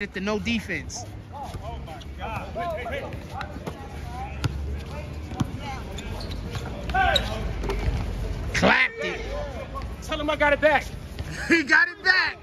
at the no defense. Oh my God. Hey, hey, hey. Clapped it. Tell him I got it back. he got it back.